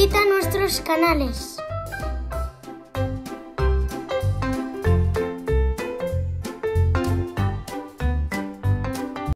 Visita nuestros canales.